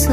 수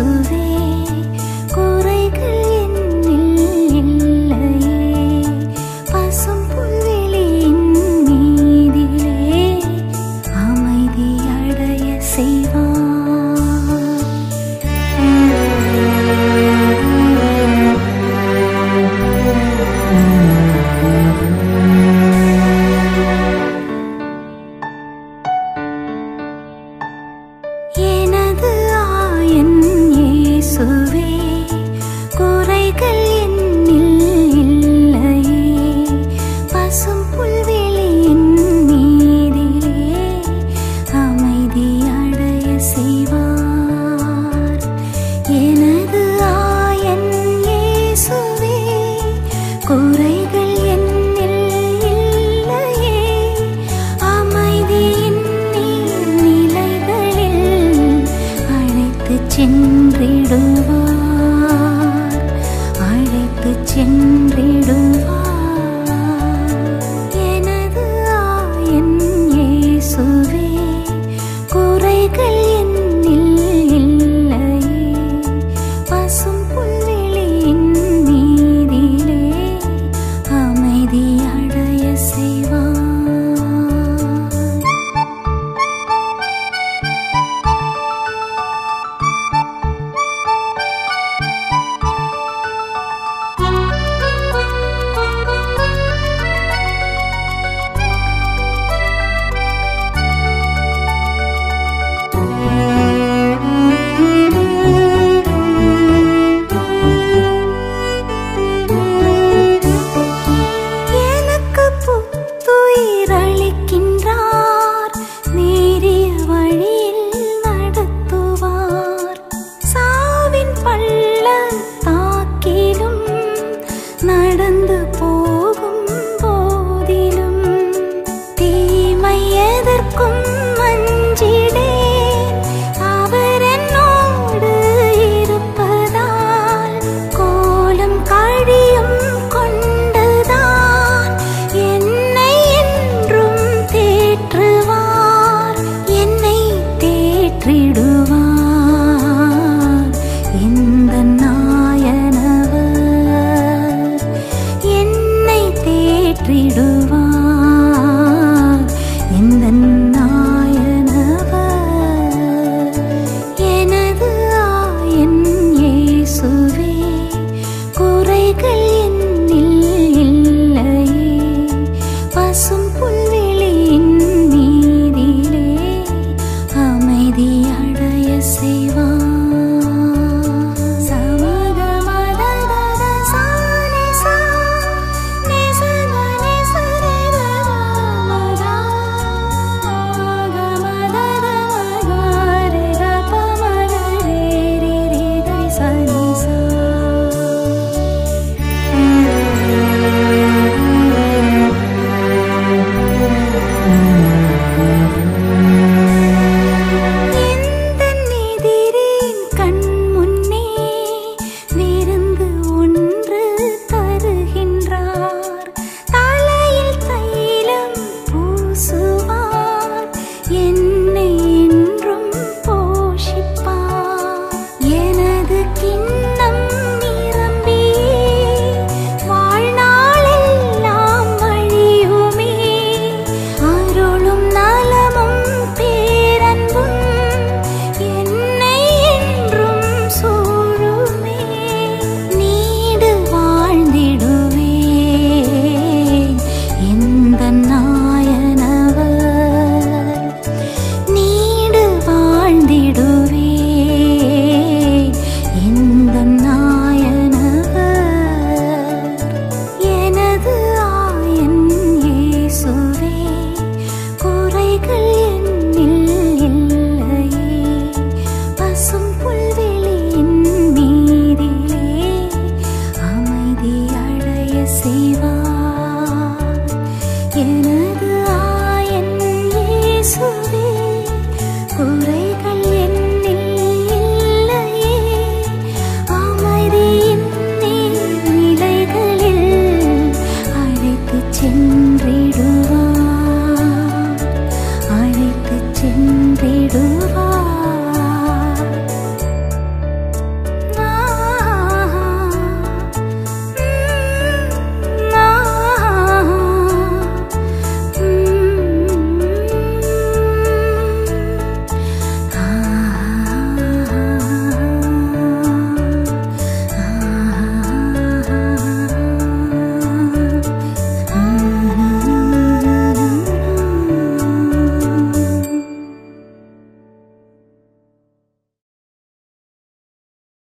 எனது ஆயன் இயேசு.